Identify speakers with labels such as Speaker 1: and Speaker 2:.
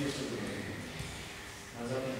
Speaker 1: 就是，反正。